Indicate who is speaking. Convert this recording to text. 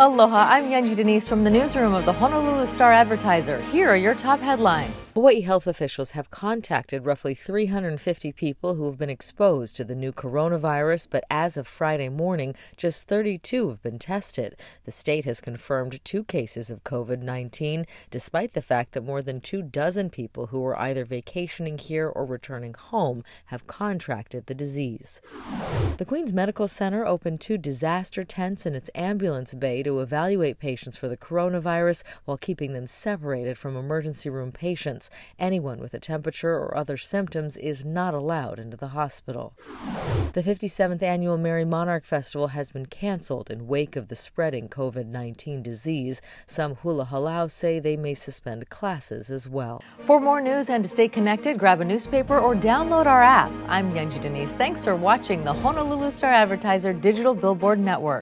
Speaker 1: Aloha, I'm Yunji de Nies from the newsroom of the Honolulu Star Advertiser. Here are your top headlines. Hawaii health officials have contacted roughly 350 people who have been exposed to the new coronavirus, but as of Friday morning, just 32 have been tested. The state has confirmed two cases of COVID 19, despite the fact that more than two dozen people who were either vacationing here or returning home have contracted the disease. The Queen's Medical Center opened two disaster tents in its ambulance bay to evaluate patients for the coronavirus while keeping them separated from emergency room patients. Anyone with a temperature or other symptoms is not allowed into the hospital. The 57th annual Merrie Monarch Festival has been canceled in wake of the spreading COVID 19 disease. Some hula halau say they may suspend classes as well. For more news and to stay connected, grab a newspaper or download our app. I'm Yunji de Nies. Thanks for watching the Honolulu Star Advertiser Digital Billboard Network.